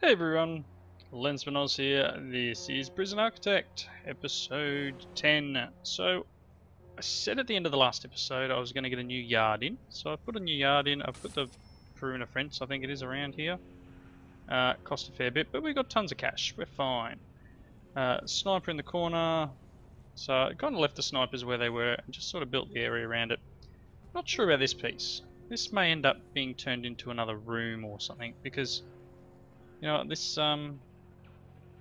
Hey everyone, Lensman Oz here. This is Prison Architect, episode 10. So, I said at the end of the last episode I was going to get a new yard in. So I put a new yard in, I've put the perimeter fence, I think it is around here. Uh, cost a fair bit, but we got tons of cash, we're fine. Uh, sniper in the corner, so I kind of left the snipers where they were and just sort of built the area around it. Not sure about this piece. This may end up being turned into another room or something because you know, this, um,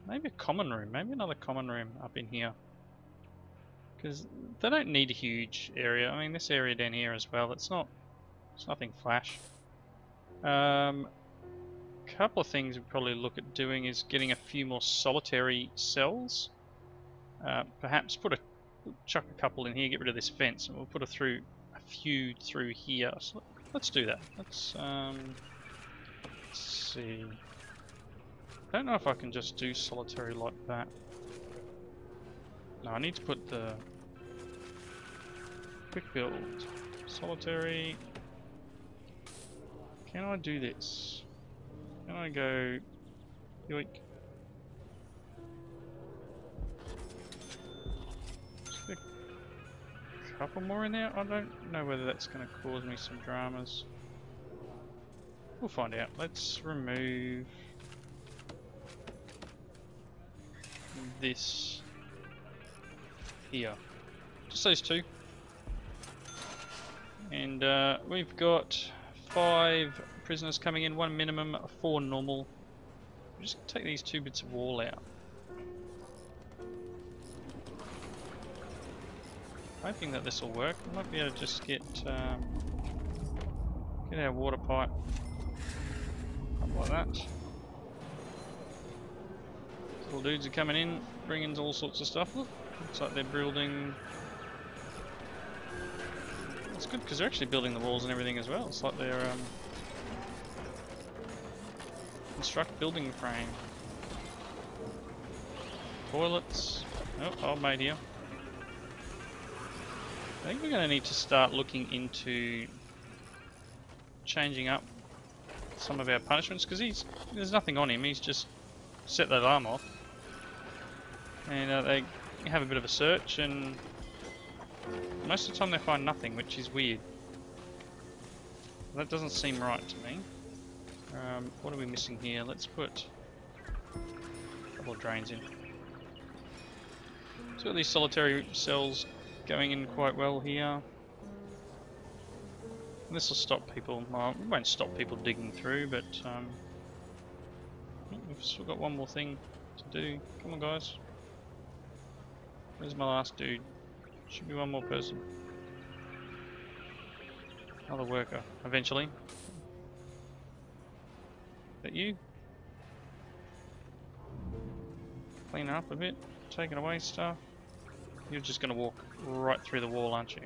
maybe a common room, maybe another common room up in here. Because they don't need a huge area. I mean, this area down here as well, it's not, it's nothing flash. Um, couple of things we probably look at doing is getting a few more solitary cells. Uh, perhaps put a, chuck a couple in here, get rid of this fence, and we'll put a through, a few through here. So let's do that. Let's, um, let's see. I don't know if I can just do solitary like that. No, I need to put the quick build. Solitary. Can I do this? Can I go yoink? A couple more in there? I don't know whether that's going to cause me some dramas. We'll find out. Let's remove this here. Just those two. And uh, we've got five prisoners coming in, one minimum, four normal. We're just take these two bits of wall out. Hoping that this will work. I might be able to just get um, get our water pipe up like that. Dudes are coming in, bringing all sorts of stuff. Look, looks like they're building. It's good because they're actually building the walls and everything as well. It's like they're um, construct building frame. Toilets. Oh, old mate here. I think we're going to need to start looking into changing up some of our punishments because he's there's nothing on him. He's just set that alarm off and uh, they have a bit of a search and most of the time they find nothing which is weird. That doesn't seem right to me. Um, what are we missing here? Let's put a couple of drains in. So these solitary cells going in quite well here. This will stop people well it won't stop people digging through but um, we've still got one more thing to do. Come on guys Where's my last dude? Should be one more person. Another worker, eventually. That you? Clean up a bit, taking away stuff. You're just going to walk right through the wall, aren't you?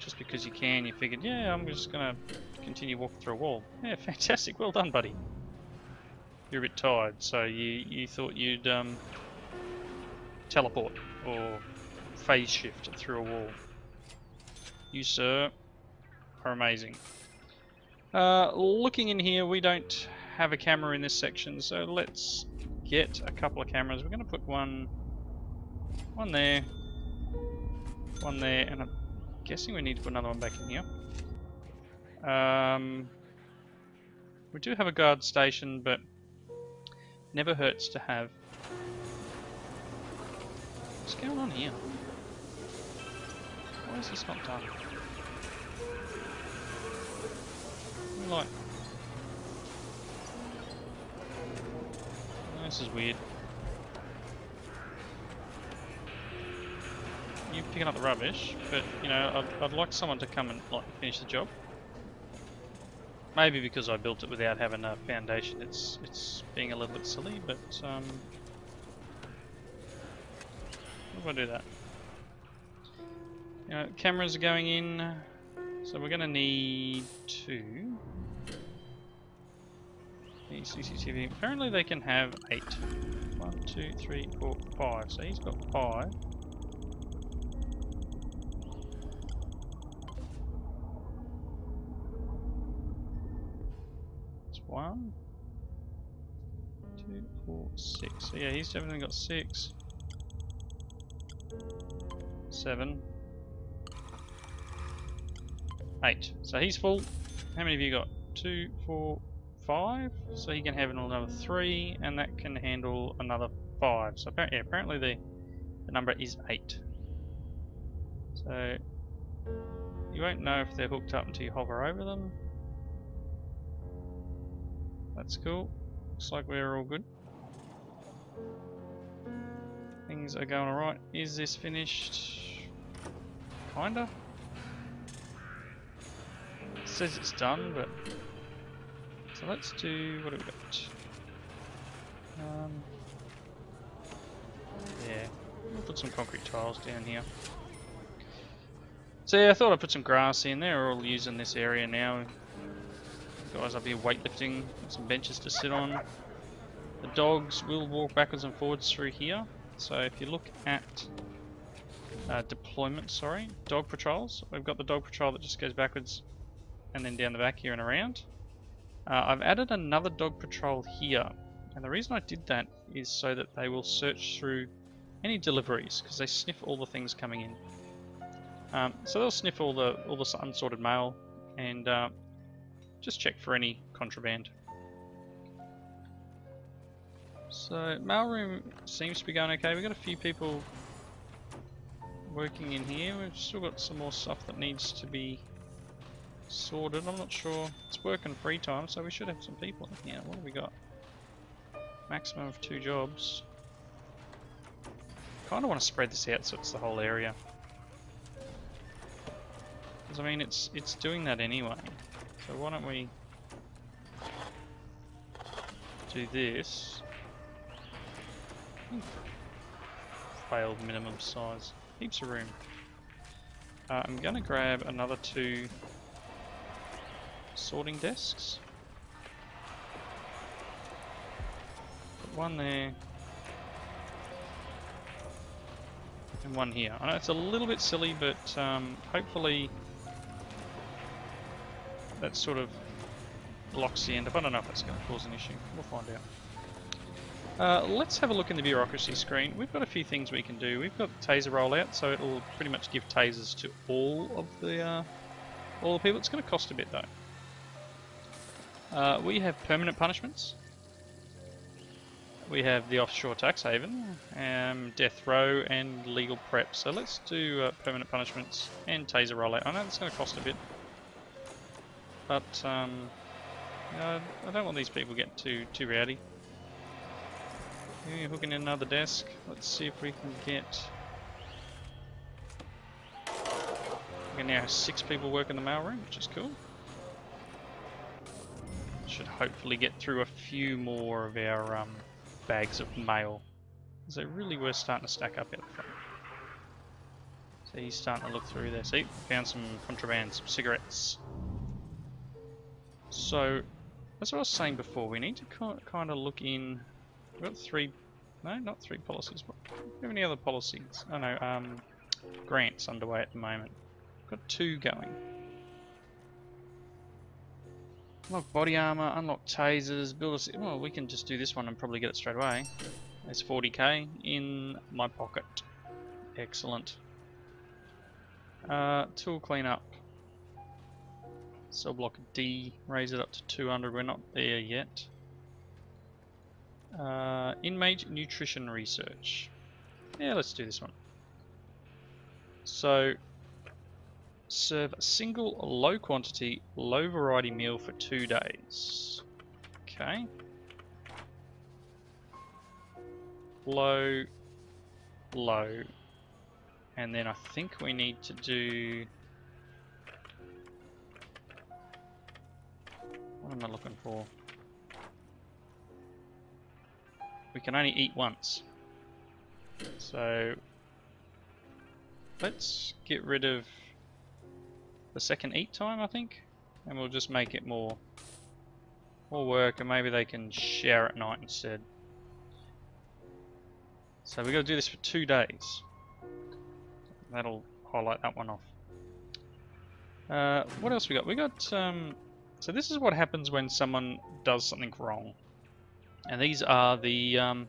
Just because you can, you figured, yeah, I'm just going to continue walking through a wall. Yeah, fantastic. Well done, buddy. You're a bit tired, so you, you thought you'd um, teleport or phase shift through a wall. You, sir, are amazing. Uh, looking in here, we don't have a camera in this section, so let's get a couple of cameras. We're going to put one, one there, one there, and I'm guessing we need to put another one back in here. Um, we do have a guard station, but never hurts to have What's going on here? Why is this not done? Like... This is weird. You're picking up the rubbish, but, you know, I'd, I'd like someone to come and, like, finish the job. Maybe because I built it without having a foundation, it's it's being a little bit silly, but um, I do that? You know, cameras are going in, so we're going to need two. CCTV. Apparently they can have eight. One, two, three, four, five. So he's got five. It's one. two, four, six. So yeah, he's definitely got six. Seven. Eight. So he's full. How many have you got? Two, four, five. So he can have another three, and that can handle another five. So apparently, yeah, apparently the, the number is eight. So you won't know if they're hooked up until you hover over them. That's cool. Looks like we're all good. Things are going alright. Is this finished? Kinda. It says it's done, but... So let's do... what have we got? Um, yeah, we'll put some concrete tiles down here. So yeah, I thought I'd put some grass in there. We're all using this area now. Guys up here weightlifting, some benches to sit on. The dogs will walk backwards and forwards through here. So if you look at uh, deployment, sorry, dog patrols, we've got the dog patrol that just goes backwards and then down the back here and around. Uh, I've added another dog patrol here, and the reason I did that is so that they will search through any deliveries because they sniff all the things coming in. Um, so they'll sniff all the all the unsorted mail and uh, just check for any contraband. So mailroom seems to be going okay. We've got a few people working in here. We've still got some more stuff that needs to be sorted. I'm not sure. It's working free time, so we should have some people in here. What have we got? Maximum of two jobs. Kind of want to spread this out so it's the whole area. Because I mean, it's it's doing that anyway. So why don't we do this? Failed minimum size. Heaps of room. Uh, I'm gonna grab another two sorting desks. Put one there. And one here. I know it's a little bit silly, but um, hopefully that sort of blocks the end up. I don't know if that's going to cause an issue. We'll find out. Uh, let's have a look in the bureaucracy screen. We've got a few things we can do. We've got taser rollout, so it'll pretty much give tasers to all of the uh, all the people. It's going to cost a bit though. Uh, we have permanent punishments. We have the offshore tax haven, um, death row, and legal prep. So let's do uh, permanent punishments and taser rollout. I know it's going to cost a bit, but um, you I don't want these people getting too too rowdy. Okay, hooking in another desk. Let's see if we can get. We can now have six people working the mailroom, which is cool. Should hopefully get through a few more of our um, bags of mail. So really were starting to stack up out the front. So he's starting to look through there. See, found some contraband, some cigarettes. So, as I was saying before, we need to kind of look in. We've got three, no, not three policies. But do we have any other policies? Oh no, um, grants underway at the moment. We've got two going. Unlock body armor, unlock tasers, build a. Well, we can just do this one and probably get it straight away. There's 40k in my pocket. Excellent. Uh, tool cleanup. Cell block D, raise it up to 200, we're not there yet. Uh, inmate nutrition research. Yeah, let's do this one. So, serve a single low quantity, low variety meal for two days. Okay. Low, low. And then I think we need to do What am I looking for? We can only eat once. So let's get rid of the second eat time, I think, and we'll just make it more more work, and maybe they can share at night instead. So we've got to do this for two days. That'll highlight that one off. Uh, what else we got? We got um, so this is what happens when someone does something wrong. And these are the um,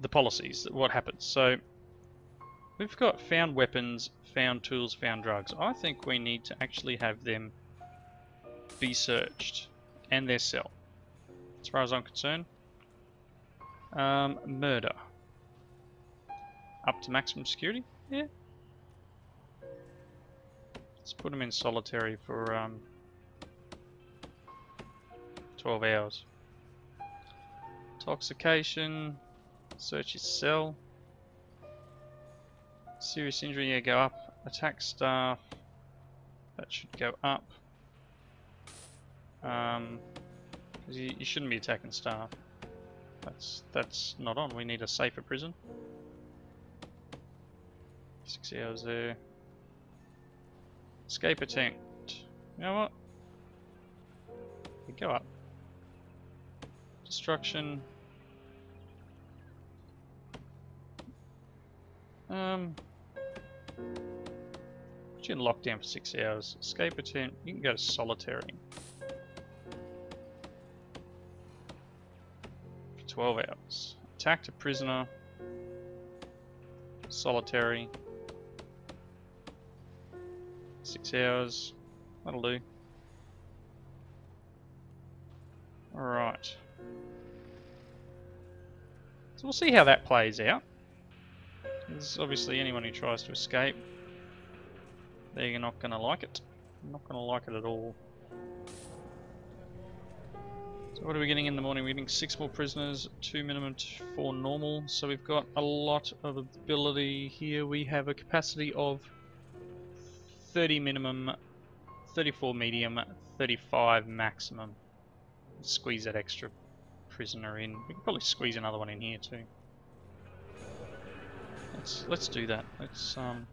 the policies. What happens? So we've got found weapons, found tools, found drugs. I think we need to actually have them be searched and their cell. As far as I'm concerned. Um, murder. Up to maximum security? Yeah. Let's put them in solitary for um, 12 hours. Intoxication. Search his cell. Serious injury, yeah, go up. Attack staff. That should go up. Um, you, you shouldn't be attacking staff. That's that's not on. We need a safer prison. Six hours there. Escape attempt. You know what? We go up. Destruction. Um. Put you in lockdown for six hours. Escape attempt. You can go to solitary. 12 hours. Attacked a prisoner. Solitary. 6 hours. That'll do. Alright. So we'll see how that plays out. There's obviously anyone who tries to escape, they're not going to like it. Not going to like it at all. So what are we getting in the morning? We're getting six more prisoners, two minimum, four normal. So we've got a lot of ability here. We have a capacity of 30 minimum, 34 medium, 35 maximum. Squeeze that extra prisoner in. We can probably squeeze another one in here too. Let's let's do that. Let's um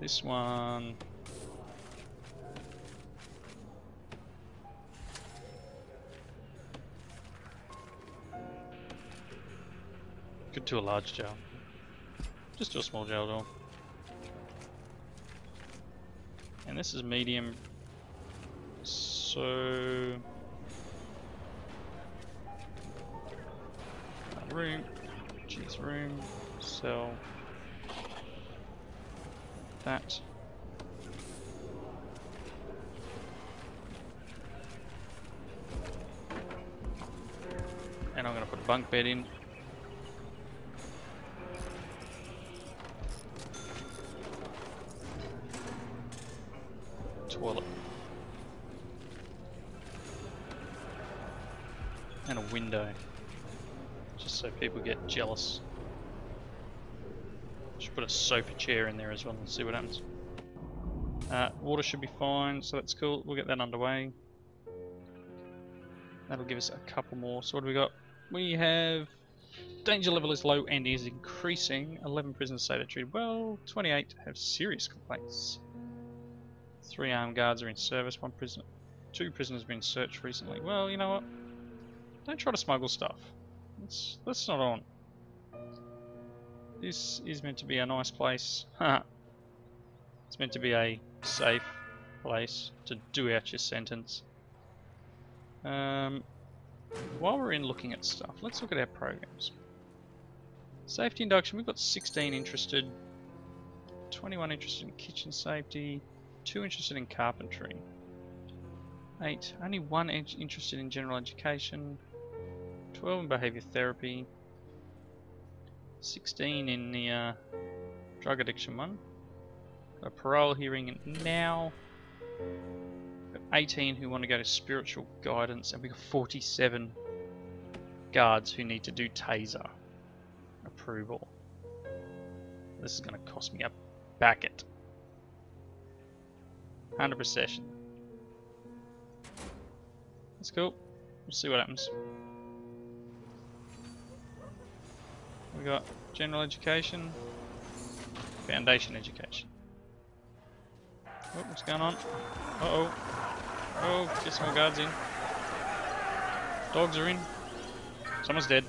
this one Could do a large jail. Just do a small jail door. And this is medium. So... Room. Cheese room. Cell. That. And I'm going to put a bunk bed in. Jealous. Should put a sofa chair in there as well and see what happens. Uh, water should be fine, so that's cool. We'll get that underway. That'll give us a couple more. So what do we got? We have danger level is low and is increasing. 11 prisoners say they're treated well. 28 have serious complaints. Three armed guards are in service. One prisoner, two prisoners have been searched recently. Well, you know what? Don't try to smuggle stuff. That's that's not on. This is meant to be a nice place. it's meant to be a safe place to do out your sentence. Um, while we're in looking at stuff, let's look at our programs. Safety induction, we've got 16 interested, 21 interested in kitchen safety, two interested in carpentry. Eight, only one interested in general education. Twelve in behaviour therapy. Sixteen in the uh, drug addiction one. A parole hearing now. Got 18 who want to go to spiritual guidance, and we got 47 guards who need to do taser approval. This is going to cost me a bucket. 100 session. That's cool. We'll see what happens. We got general education, foundation education. Oh, what's going on? Uh oh. Oh, get some more guards in. Dogs are in. Someone's dead.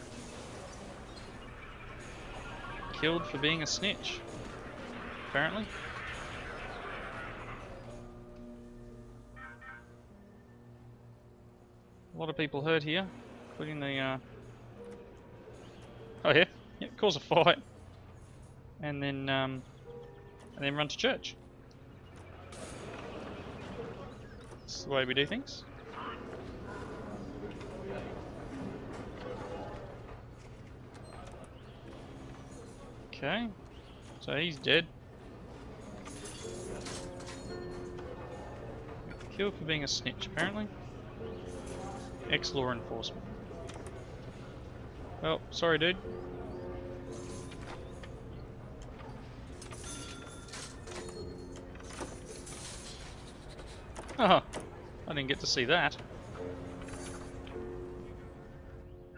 Killed for being a snitch. Apparently. A lot of people hurt here, including the. Uh... Oh yeah, cause a fight, and then um, and then run to church. That's the way we do things. Okay, so he's dead. Killed for being a snitch, apparently. Ex-law enforcement. Well, sorry dude. Oh, I didn't get to see that.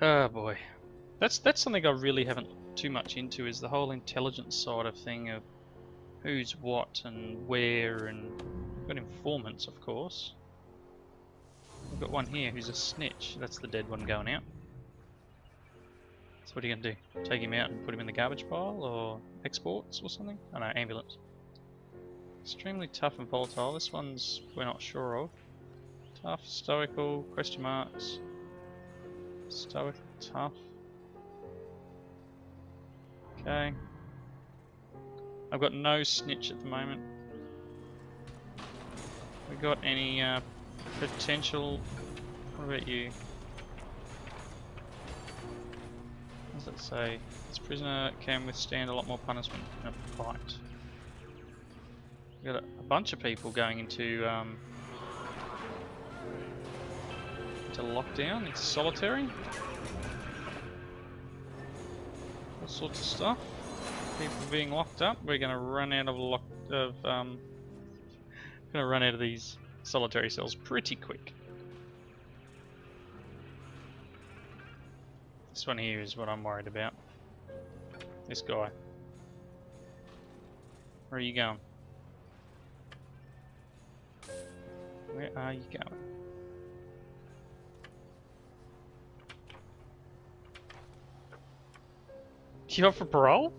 Oh boy. That's that's something I really haven't too much into is the whole intelligence side of thing of who's what and where and got informants of course. We've got one here who's a snitch. That's the dead one going out. So what are you gonna do? Take him out and put him in the garbage pile or exports or something? Oh no, ambulance. Extremely tough and volatile. This one's we're not sure of. Tough, stoical, question marks. Stoic, tough. Okay. I've got no snitch at the moment. We got any uh, potential? What about you? What does it say? This prisoner can withstand a lot more punishment in a fight. We got a, bunch of people going into um, into lockdown, into solitary. All sorts of stuff. People being locked up. We're gonna run out of lock of um, gonna run out of these solitary cells pretty quick. This one here is what I'm worried about. This guy. Where are you going? Where are you going? You up for parole?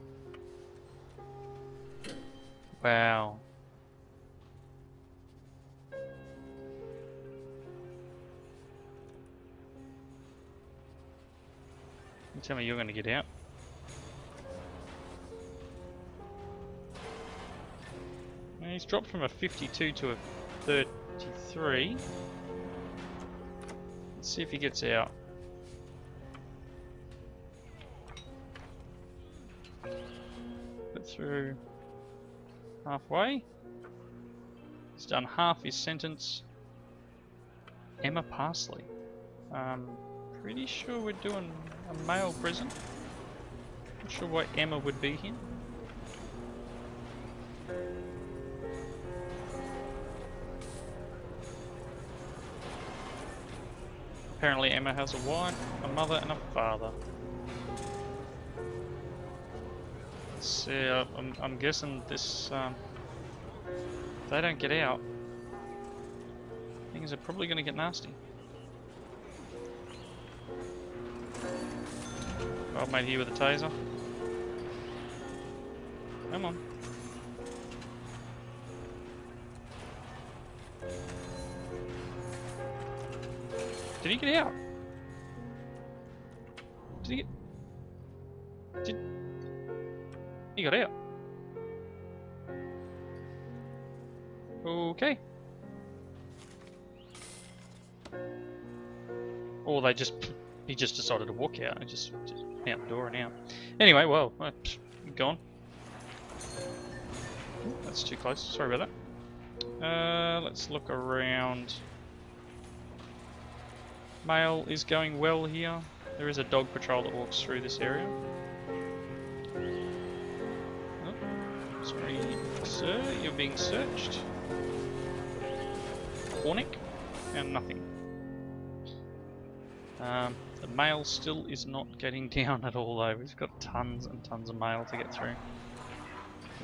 Wow. Tell me you're going to get out. He's dropped from a 52 to a 33. Let's see if he gets out. Put through halfway. He's done half his sentence. Emma Parsley. Um, pretty sure we're doing a male prison. Not sure why Emma would be here. Apparently Emma has a wife, a mother and a father. Let's see, uh, I'm, I'm guessing this, um, they don't get out, things are probably going to get nasty. Old mate here with a taser. Come on. Did he get out? Did he get... Did... He got out. Okay. Or they just... He just decided to walk out and just, just out the door and out. Anyway, well, uh, gone. That's too close. Sorry about that. Uh, let's look around. Mail is going well here. There is a dog patrol that walks through this area. Oh, sorry, sir, you're being searched. Hornick, and nothing. Um, the mail still is not getting down at all though. We've got tons and tons of mail to get through.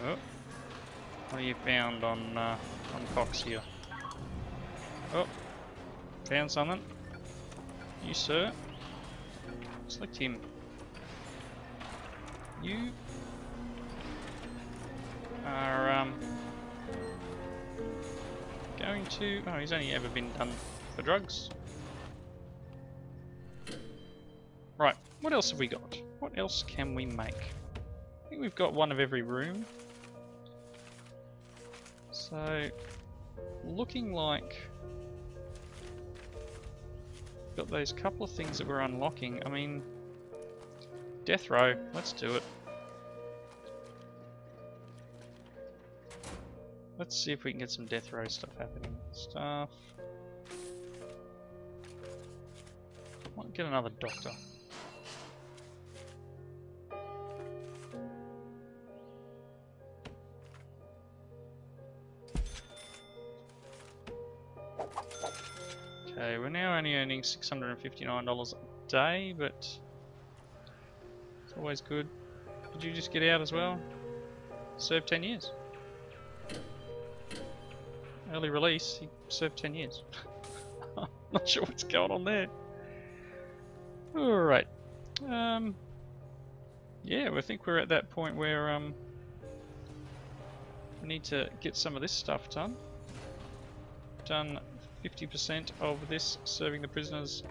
Oh. What have you found on uh, on Cox here? Oh, found something. You sir. Select him. You are um going to oh he's only ever been done for drugs. Right, what else have we got? What else can we make? I think we've got one of every room. So, looking like got those couple of things that we're unlocking. I mean, death row, let's do it. Let's see if we can get some death row stuff happening. Stuff. Might get another doctor. Okay, we're now only earning $659 a day, but it's always good. Did you just get out as well? Served 10 years. Early release, he served 10 years. I'm not sure what's going on there. Alright. Um, yeah, I think we're at that point where um, we need to get some of this stuff done. Done 50% of this serving the prisoners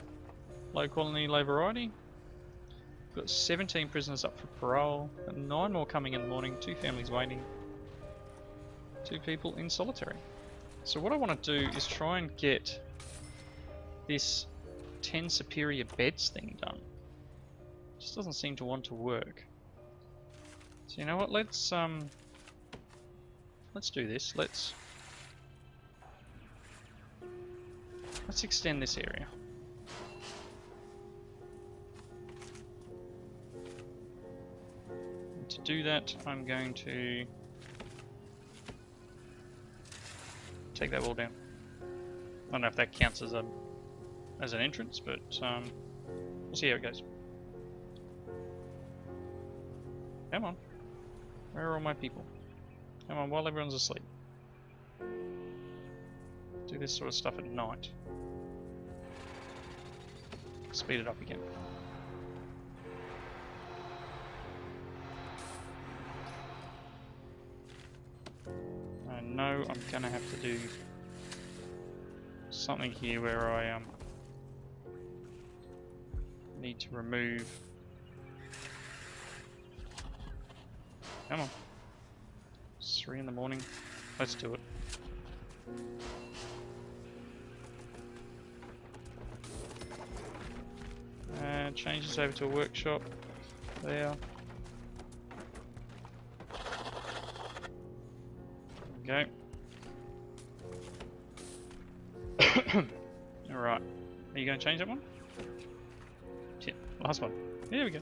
low quality, low variety. We've got 17 prisoners up for parole, and 9 more coming in the morning, 2 families waiting, 2 people in solitary. So what I want to do is try and get this 10 superior beds thing done. Just doesn't seem to want to work. So you know what, let's um let's do this. Let's Let's extend this area. And to do that, I'm going to take that wall down. I don't know if that counts as a as an entrance, but um, we'll see how it goes. Come on. Where are all my people? Come on, while everyone's asleep. Do this sort of stuff at night speed it up again. I know I'm gonna have to do something here where I um need to remove Come on. It's three in the morning. Let's do it. And change this over to a workshop. There. Okay. Alright. Are you going to change that one? Yeah, last one. There we go.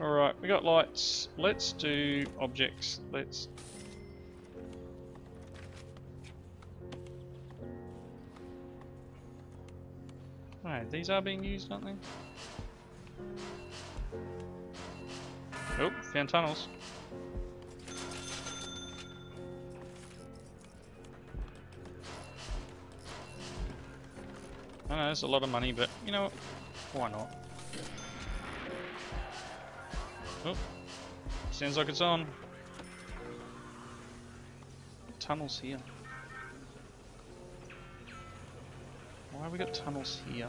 Alright, we got lights. Let's do objects. Let's these are being used, aren't they? Oh, found tunnels. I know it's a lot of money, but you know what? Why not? Oh, sounds like it's on. Tunnels here. Why have we got tunnels here?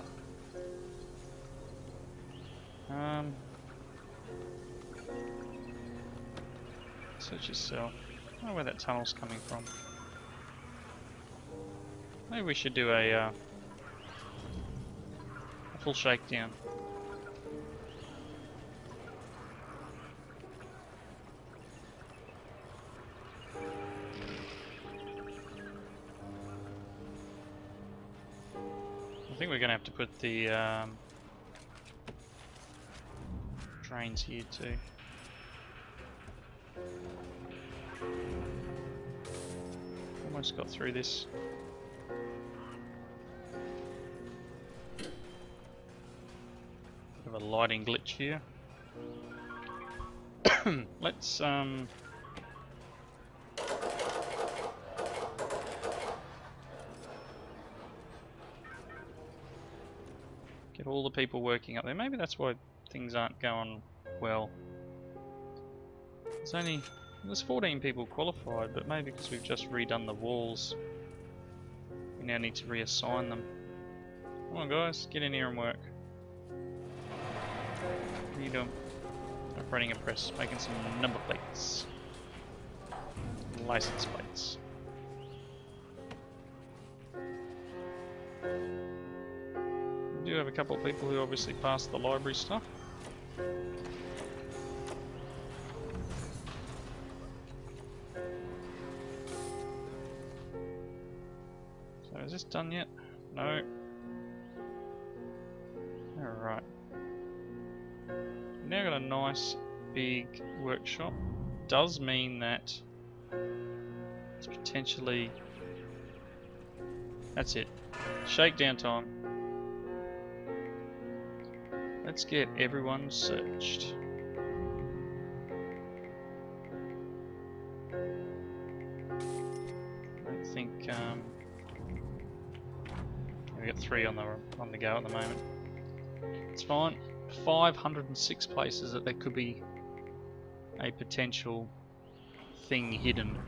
Um, search your cell. I don't know where that tunnel's coming from. Maybe we should do a, uh, a full shakedown. I think we're going to have to put the um, drains here too. Almost got through this. Bit of a lighting glitch here. Let's um, Get all the people working up there. Maybe that's why things aren't going well. There's only... There's 14 people qualified, but maybe because we've just redone the walls, we now need to reassign them. Come on guys, get in here and work. What are you doing? Operating a press, making some number plates. License plates. We do have a couple of people who obviously passed the library stuff. So is this done yet? No. Alright. Now got a nice big workshop. Does mean that it's potentially that's it. Shakedown time. Let's get everyone searched. I think um, we got three on the on the go at the moment. It's fine. 506 places that there could be a potential thing hidden.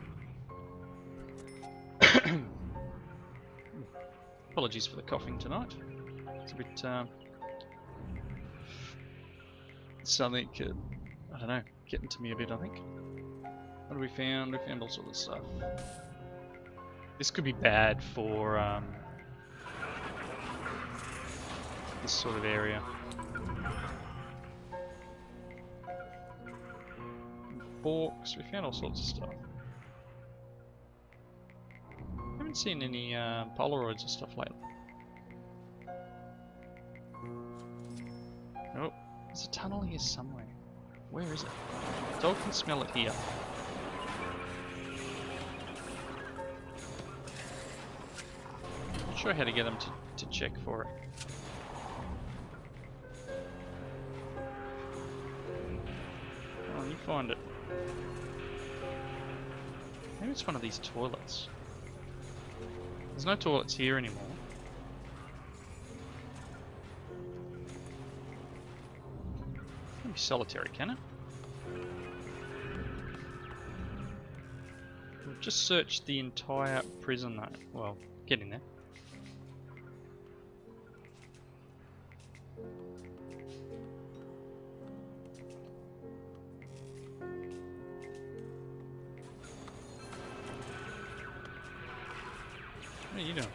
Apologies for the coughing tonight. It's a bit um, something could, I don't know, getting to me a bit. I think. What have we found? We found all sorts of stuff. This could be bad for um, this sort of area. Forks. We found all sorts of stuff. haven't seen any uh, Polaroids or stuff lately. There's a tunnel here somewhere. Where is it? Dog can smell it here. Not sure how to get him to, to check for it. Oh, you find it. Maybe it's one of these toilets. There's no toilets here anymore. Be solitary, can it? We've just searched the entire prison though. Well, getting there. What are you doing?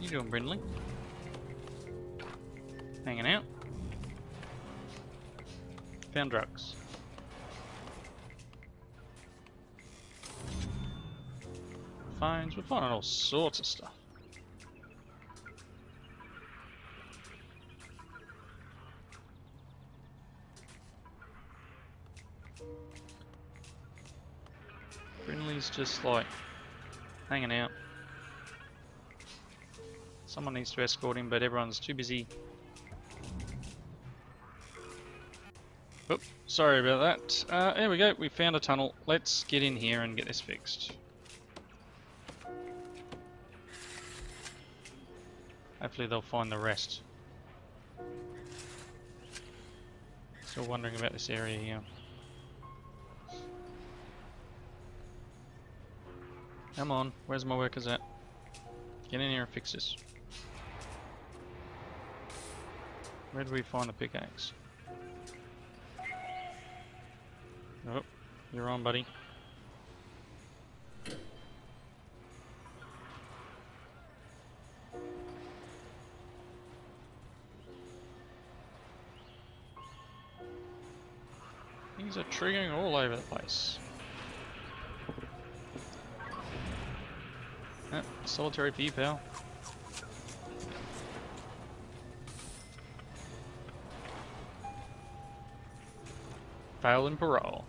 You doing, Brindley? Hanging out? Found drugs. Finds. We're finding all sorts of stuff. Brindley's just like hanging out. Someone needs to escort him, but everyone's too busy. Sorry about that. Uh, there we go, we found a tunnel. Let's get in here and get this fixed. Hopefully they'll find the rest. Still wondering about this area here. Come on, where's my workers at? Get in here and fix this. Where do we find the pickaxe? Oh, you're on, buddy. Things are triggering all over the place. Ah, solitary you, pal. File and parole.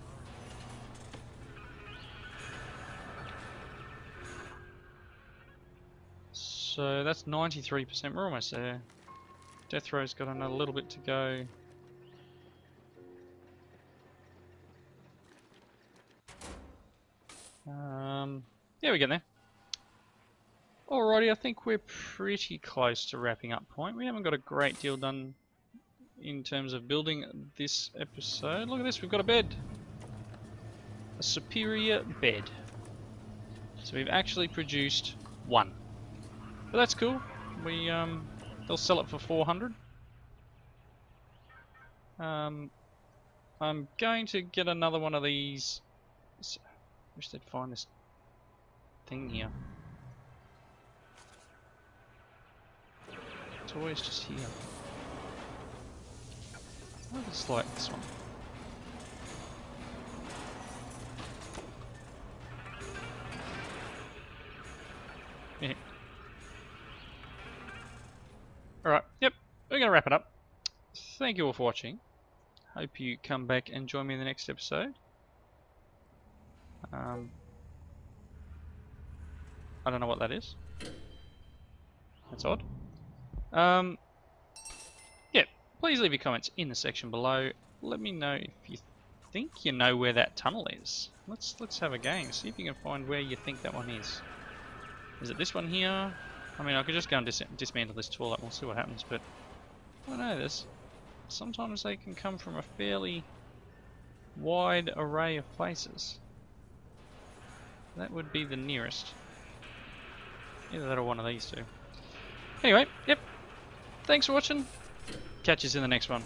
So that's 93%, we're almost there. Death row's got another little bit to go. Um, yeah, we're getting there. Alrighty, I think we're pretty close to wrapping up point. We haven't got a great deal done in terms of building this episode. Look at this, we've got a bed. A superior bed. So we've actually produced one. But that's cool. We um, They'll sell it for 400. Um, I'm going to get another one of these. Wish they'd find this thing here. It's always just here. I just like this one. Alright, yep, we're going to wrap it up. Thank you all for watching. Hope you come back and join me in the next episode. Um, I don't know what that is. That's odd. Um, yeah, please leave your comments in the section below. Let me know if you think you know where that tunnel is. Let's let's have a game. See if you can find where you think that one is. Is it this one here? I mean, I could just go and dis dismantle this toilet. We'll see what happens. But I don't know. This sometimes they can come from a fairly wide array of places. That would be the nearest. Either that or one of these two. Anyway, yep. Thanks for watching. Catch us in the next one.